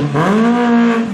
mm-hmm.